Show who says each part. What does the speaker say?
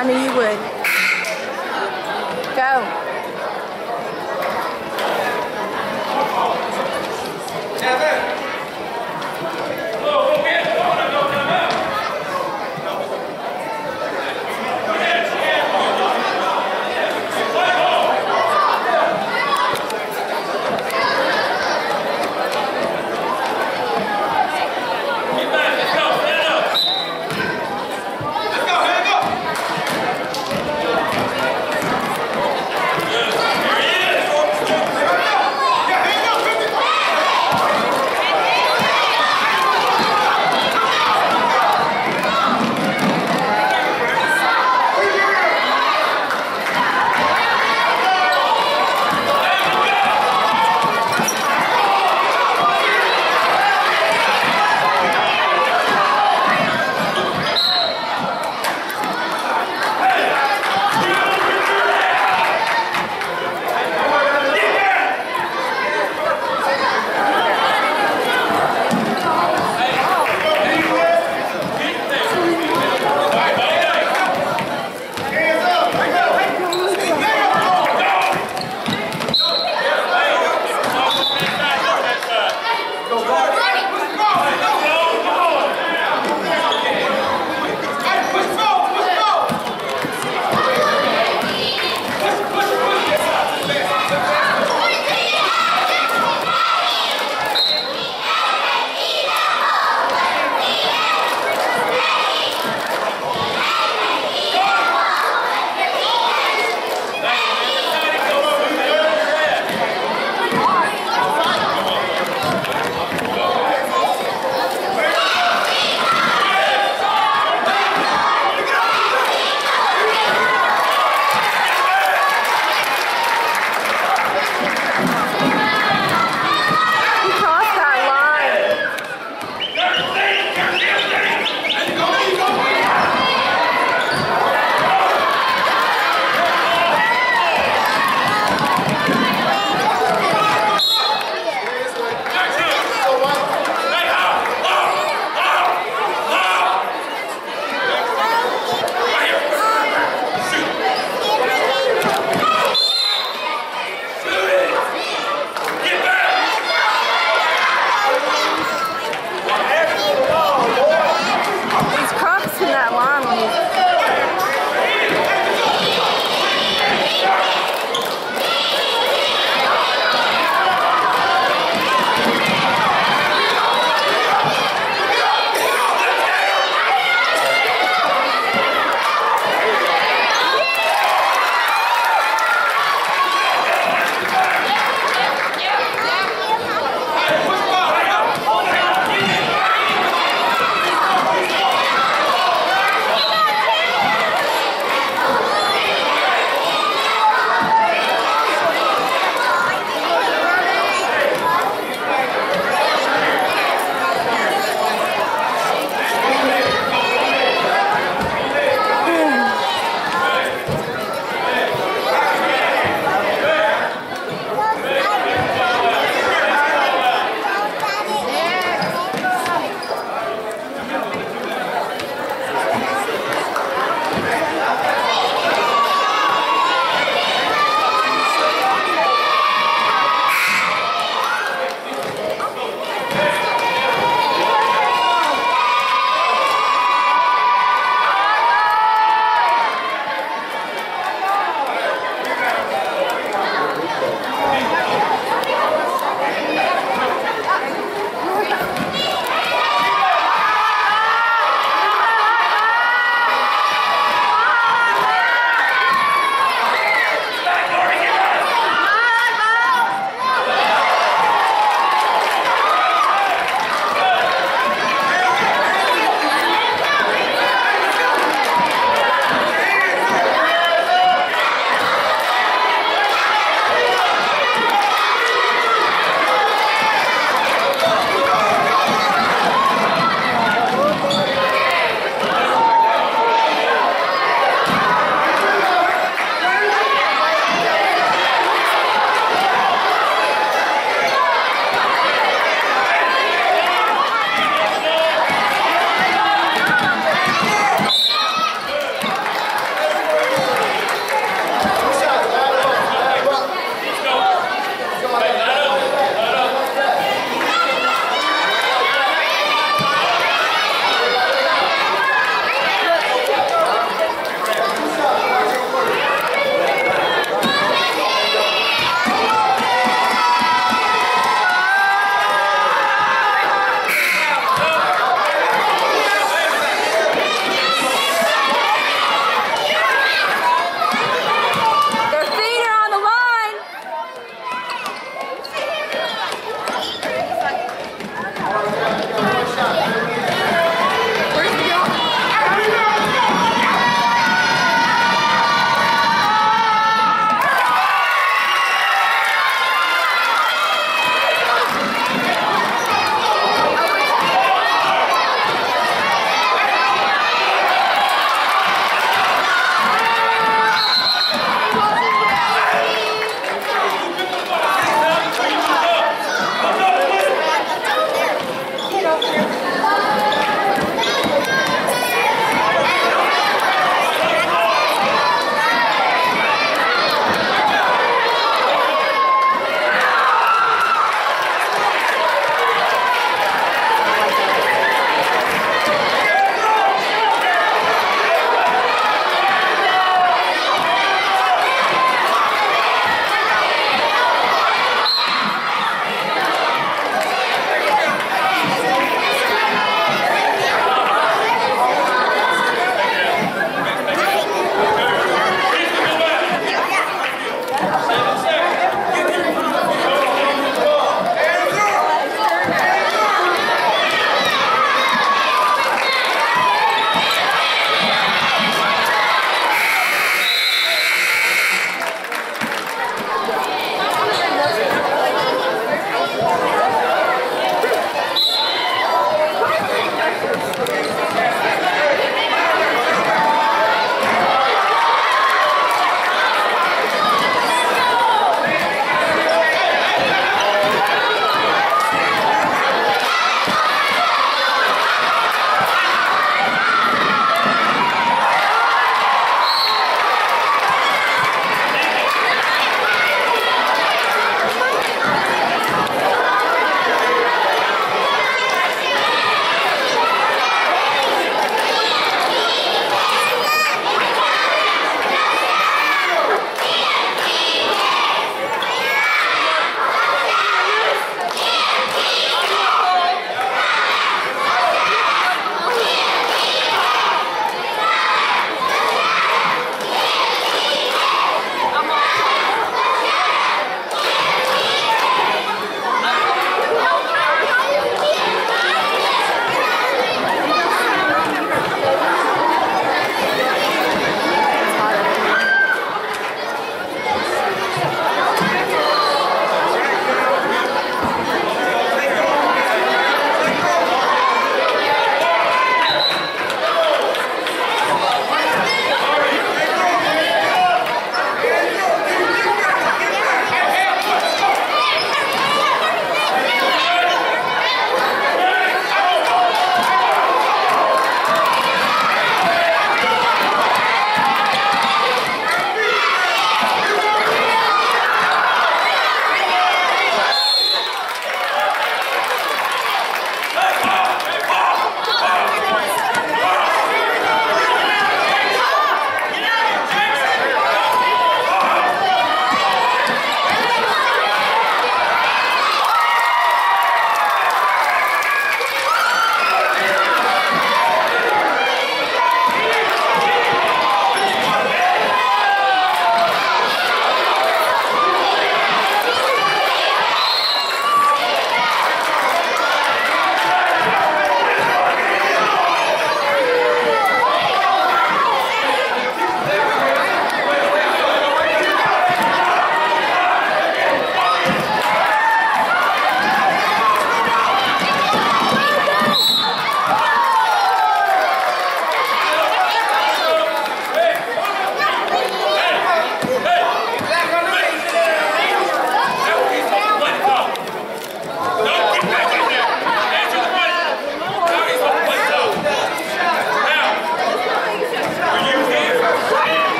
Speaker 1: I knew you would.